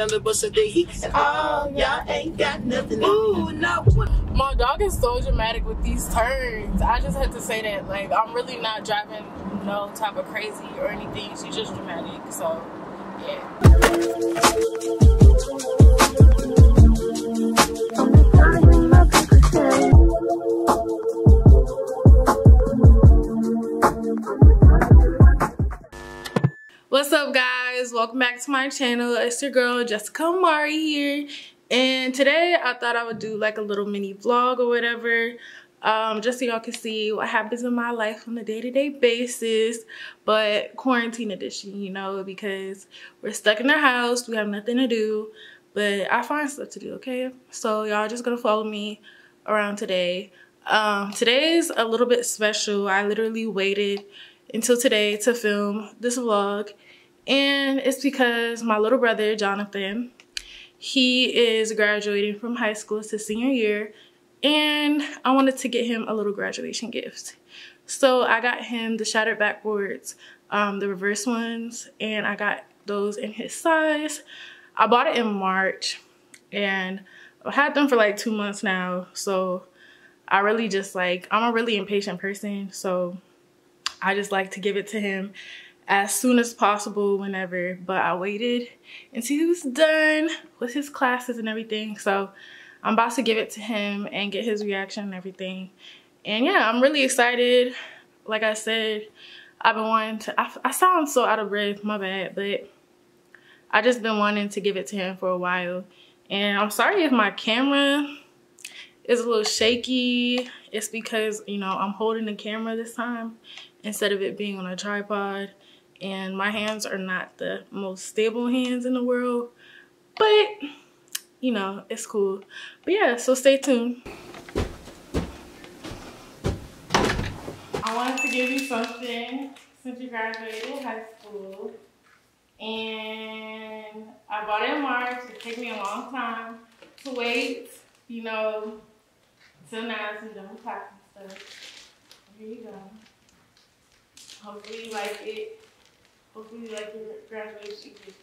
Oh, y'all ain't got nothing. Ooh, no. My dog is so dramatic with these turns. I just had to say that. Like, I'm really not driving no type of crazy or anything. She's just dramatic. So, What's up guys? Welcome back to my channel. It's your girl Jessica Amari here. And today I thought I would do like a little mini vlog or whatever. Um, just so y'all can see what happens in my life on a day-to-day -day basis. But quarantine edition, you know, because we're stuck in our house. We have nothing to do. But I find stuff to do, okay? So y'all just gonna follow me around today. Um, a little bit special. I literally waited until today to film this vlog. And it's because my little brother, Jonathan, he is graduating from high school. It's his senior year. And I wanted to get him a little graduation gift. So I got him the shattered backboards, um, the reverse ones, and I got those in his size. I bought it in March and I've had them for like two months now. So I really just like, I'm a really impatient person. So I just like to give it to him as soon as possible whenever. But I waited until he was done with his classes and everything. So I'm about to give it to him and get his reaction and everything. And yeah, I'm really excited. Like I said, I've been wanting to, I, I sound so out of breath, my bad, but I just been wanting to give it to him for a while. And I'm sorry if my camera is a little shaky. It's because, you know, I'm holding the camera this time instead of it being on a tripod. And my hands are not the most stable hands in the world. But, you know, it's cool. But yeah, so stay tuned. I wanted to give you something since you graduated high school. And I bought it in March. It took me a long time to wait, you know, till now since I'm class and stuff. Here you go. Hopefully you like it. Hopefully you like your graduation gift.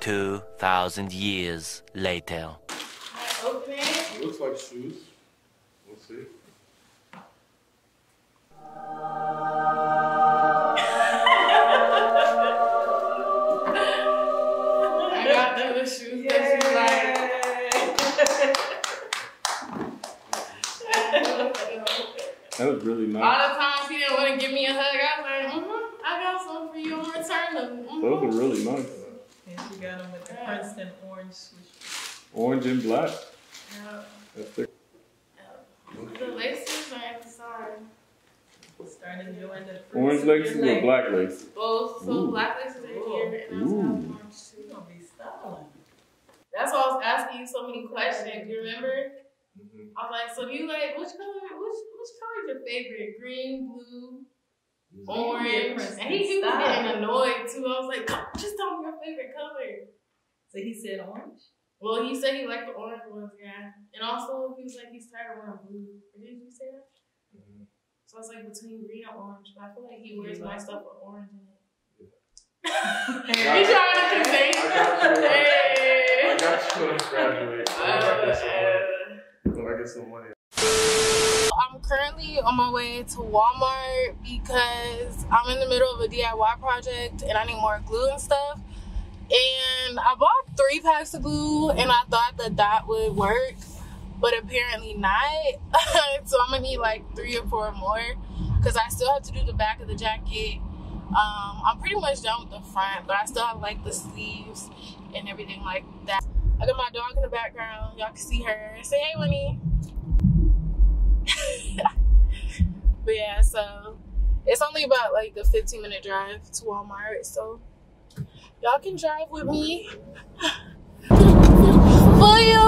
Two thousand years later. open it. It looks like shoes. We'll see. That was really All nice. the times he didn't want to give me a hug, I was like, mm-hmm, I got something for you. I'm return them. Mhm. Those are really nice. And she got them with the Yeah. Princeton orange swoosh. Orange and black. Yeah. That's the The laces are at the side. Starting the fruits orange laces or labor. black laces. Both. So Ooh. black laces are here, and I also Ooh. have orange You too. gonna be styling. That's why I was asking you so many questions. Do You remember? Mhm. I was like, so do you like which color? Which which color is your favorite? Green, blue, you be orange. And he, he was style. getting annoyed too. I was like, just tell me your favorite color. So he said orange. Well, he said he liked the orange ones, yeah. And also, he was like, he's tired of wearing blue. Or did you say that? Mhm. So I was like, between green and orange. But I feel like he wears my stuff with orange in it. Yeah. He's trying to convince I got you. Hey. I got you when I graduate. So I gotta get some money. So I get some money. I'm currently on my way to Walmart because I'm in the middle of a DIY project and I need more glue and stuff. And I bought three packs of glue and I thought that that would work, but apparently not. so I'm gonna need like three or four more because I still have to do the back of the jacket. Um, I'm pretty much done with the front, but I still have like the sleeves and everything like that. I got my dog in the background. Y'all can see her. Say hey, Winnie. but yeah, so it's only about like a 15 minute drive to Walmart. So y'all can drive with me. For you.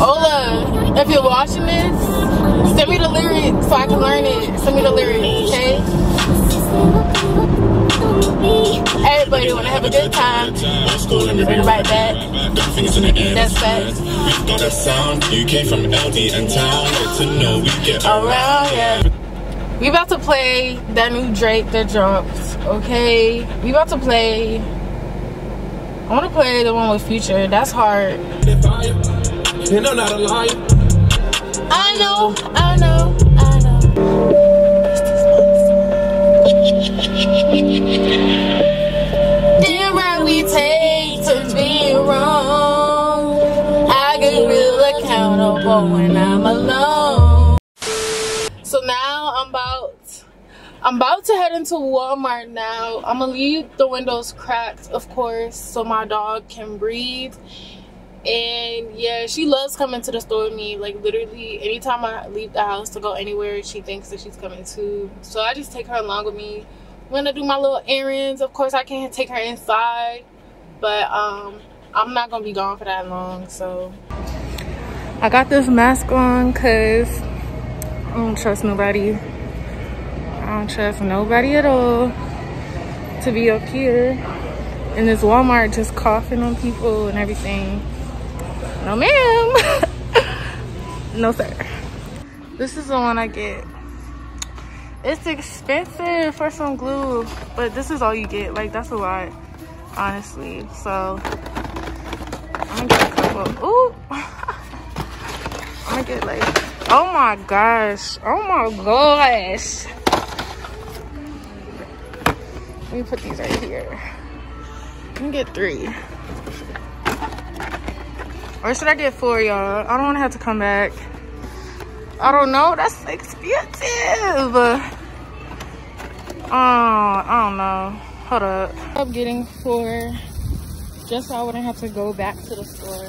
Ola, if you're watching this, send me the lyrics so I can learn it. Send me the lyrics, okay? Everybody wanna have a good time. Bring right back. That's facts. We've got a sound. You came from LD and town. Get to know we get Around, yeah. We about to play that new Drake that dropped. Okay, we about to play. I want to play the one with Future. That's hard. And I'm not a liar. I know, I when I'm alone. So now I'm about I'm about to head into Walmart now. I'm gonna leave the windows cracked, of course, so my dog can breathe. And yeah, she loves coming to the store with me. Like literally, anytime I leave the house to go anywhere, she thinks that she's coming too. So I just take her along with me when I do my little errands. Of course, I can't take her inside, but um, I'm not gonna be gone for that long. So I got this mask on because I don't trust nobody. I don't trust nobody at all to be up here in this Walmart just coughing on people and everything. No, ma'am. no, sir. This is the one I get. It's expensive for some glue, but this is all you get. Like, that's a lot, honestly. So, I'm gonna get a couple. Ooh. Get like, oh my gosh. Oh my gosh. Let me put these right here. I'm gonna get three. Or should I get four, y'all? I don't want to have to come back. I don't know. That's expensive. Oh, I don't know. Hold up. I'm getting four just so I wouldn't have to go back to the store.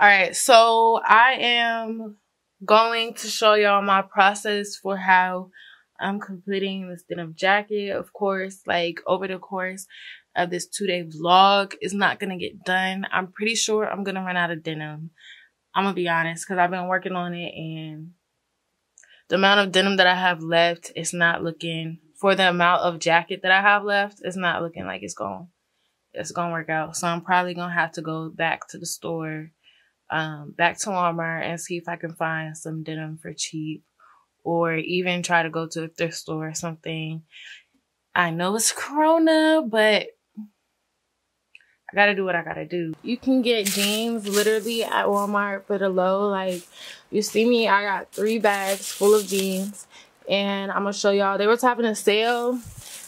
All right, so I am going to show y'all my process for how I'm completing this denim jacket. Of course, like over the course of this two day vlog is not gonna get done. I'm pretty sure I'm gonna run out of denim. I'm gonna be honest because I've been working on it and the amount of denim that I have left is not looking for the amount of jacket that I have left. It's not looking like it's gonna. it's gonna work out. So I'm probably gonna have to go back to the store, um, back to Walmart and see if I can find some denim for cheap or even try to go to a thrift store or something. I know it's Corona, but I gotta do what I gotta do. You can get jeans literally at Walmart for the low. Like, you see me, I got three bags full of jeans. And I'm gonna show y'all. They were having a sale.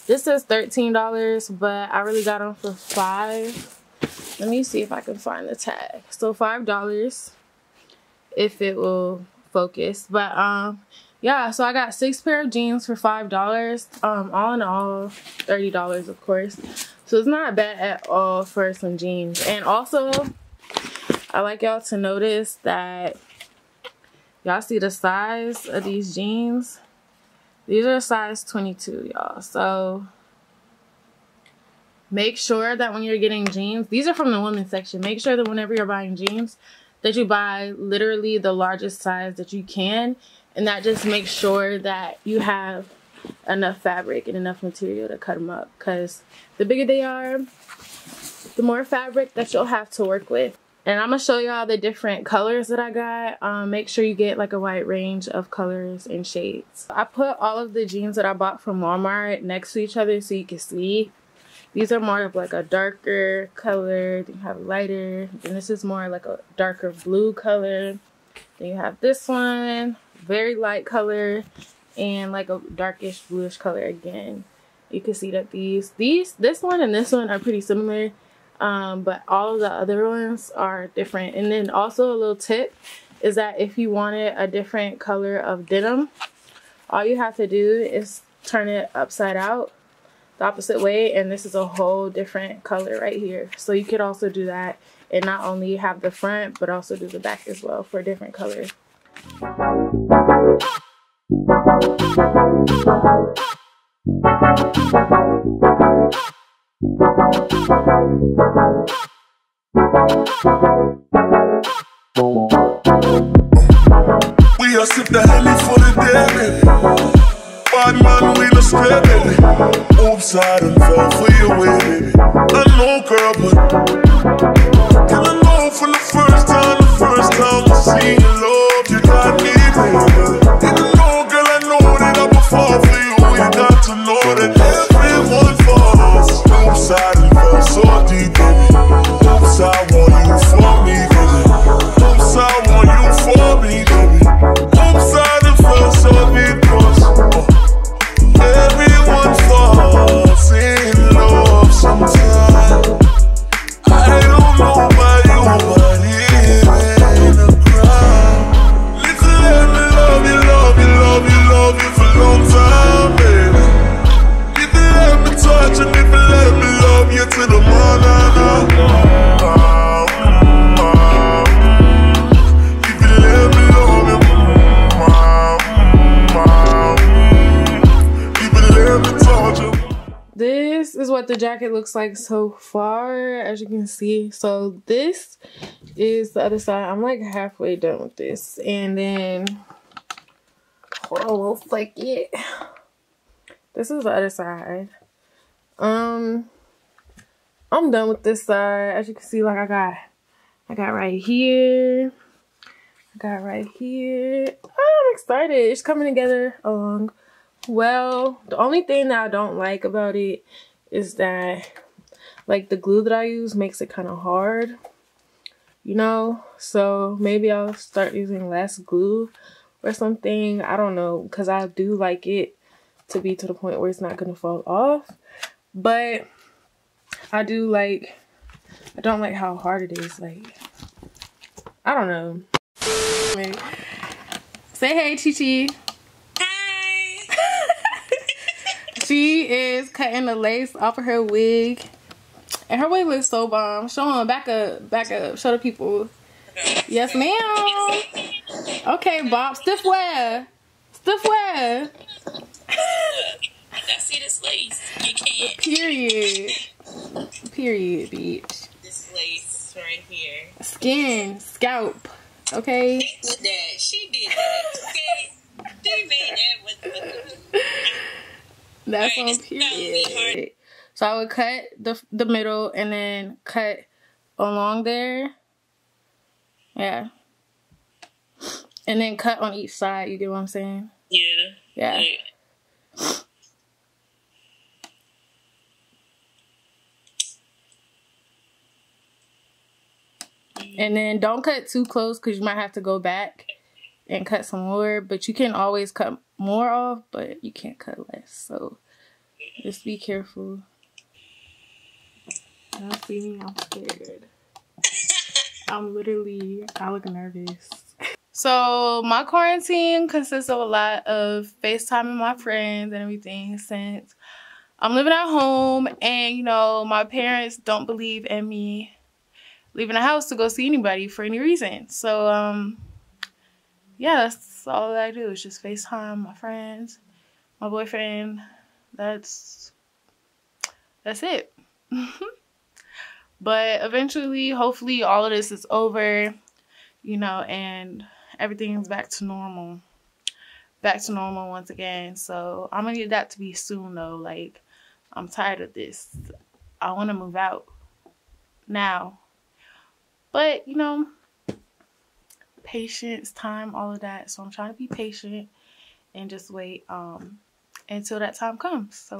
This is $13, but I really got them for 5 Let me see if I can find the tag. So $5 if it will focus. But, um, yeah, so I got six pair of jeans for $5. Um, all in all, $30, of course. So it's not bad at all for some jeans. And also, I like y'all to notice that y'all see the size of these jeans. These are size 22, y'all. So make sure that when you're getting jeans, these are from the women's section. Make sure that whenever you're buying jeans, that you buy literally the largest size that you can. And that just makes sure that you have enough fabric and enough material to cut them up because the bigger they are the more fabric that you'll have to work with and I'm gonna show y'all the different colors that I got um, make sure you get like a wide range of colors and shades I put all of the jeans that I bought from Walmart next to each other so you can see these are more of like a darker color. Then you have lighter. And this is more like a darker blue color. Then you have this one very light color and like a darkish bluish color again. You can see that these these this one and this one are pretty similar um, but all of the other ones are different. And then also a little tip is that if you wanted a different color of denim all you have to do is turn it upside out the opposite way and this is a whole different color right here so you could also do that and not only have the front but also do the back as well for a different color We are sip the for the daily. Bad man, we no square, baby. Oops, I done fell for your way, baby. I know, girl, but can I know from the first time, the first time I see your love, you got me, baby. Even though, girl, I know that I will fall for you, you got to know that the jacket looks like so far as you can see. So this is the other side. I'm like halfway done with this. And then hold on flick it this is the other side. Um i'm done with this side. As you can see like i got i got right here. I got right here. I'm excited. It's coming together along well, the only thing that I don't like about it is that like the glue that I use makes it kind of hard. You know? So maybe I'll start using less glue or something. I don't know cuz I do like it to be to the point where it's not going to fall off. But I do like I don't like how hard it is like I don't know. Say hey, Chi Chi. She is cutting the lace off of her wig. And her wig looks so bomb. Show them back up, back up. Show the people. Yes, ma'am. Okay, Bob. Stiff wear. Stiff wear. Now see this lace? You can't. Period. Period, bitch. This lace right here. Skin, scalp. Okay. Did that. She did that. Okay. That's Alright, on it's gonna be hard. period. So I would cut the the middle and then cut along there. Yeah. And then cut on each side, you get what I'm saying? Yeah. Yeah. Like, And then don't cut too close because you might have to go back and cut some more. But you can always cut more off, but you can't cut less. So just be careful. Don't see me, I'm scared. I'm literally, I look nervous. So my quarantine consists of a lot of FaceTiming my friends and everything since I'm living at home and you know my parents don't believe in me leaving the house to go see anybody for any reason. So um yeah, that's all that I do is just FaceTime my friends, my boyfriend. That's that's it. but eventually, hopefully all of this is over, you know, and everything's back to normal. Back to normal once again. So I'm gonna need that to be soon though. Like I'm tired of this. I wanna move out now. But you know, patience, time, all of that. So I'm trying to be patient and just wait um, until that time comes. So.